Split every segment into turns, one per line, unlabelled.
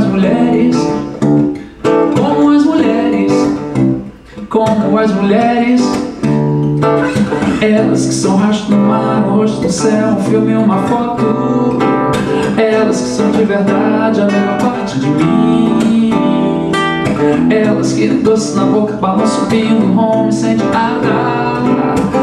as mulheres Como as mulheres Como as mulheres. Elas que são rastro no mar, no rosto do céu Um filme, uma foto. Elas que são de verdade a melhor parte de mim. Elas que doce na boca, balam subindo, home, sente a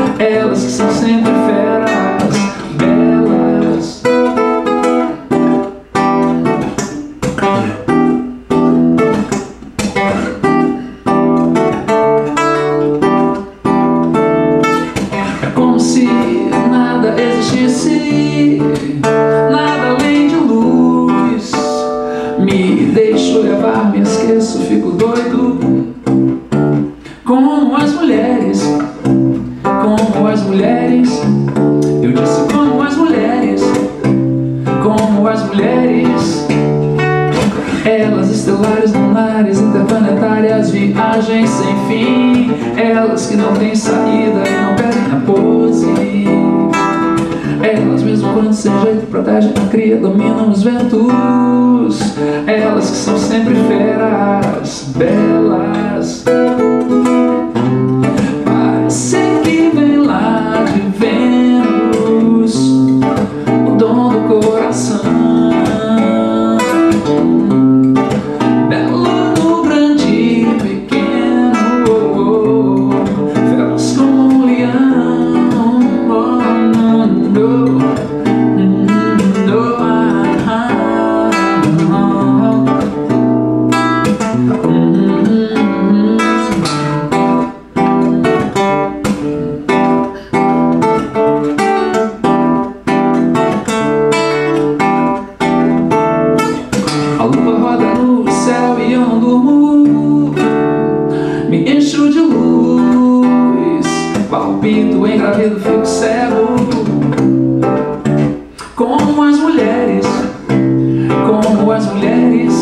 nada além de luz. Me deixo levar, me esqueço, fico doido. Como as mulheres Como as mulheres. Eu disse como as mulheres Como as mulheres. Elas estelares, lunares, interplanetárias, viagens sem fim. Elas que não têm saída e não perdem a pose Elas mesmo quando sem jeito protegem a cria, dominam os ventos. Elas que são sempre feras, belas Palpito, engravido, fico cego. Como as mulheres Como as mulheres.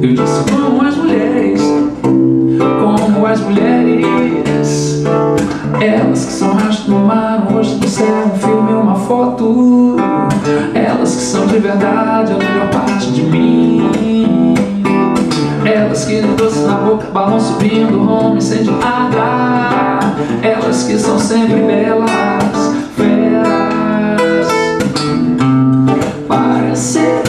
Eu disse como as mulheres Como as mulheres. Elas que são rastro no mar, um rosto no céu Um filme, uma foto. Elas que são de verdade a melhor parte de mim. Elas que doce na boca, balam subindo, home, sente água elas que são sempre belas Feras Para ser